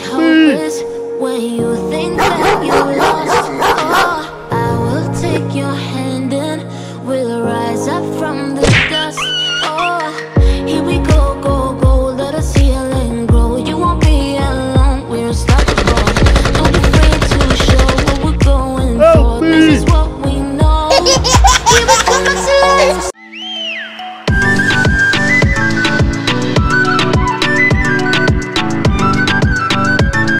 help me. When you think that you lost all, I will take your hand and we'll rise up from the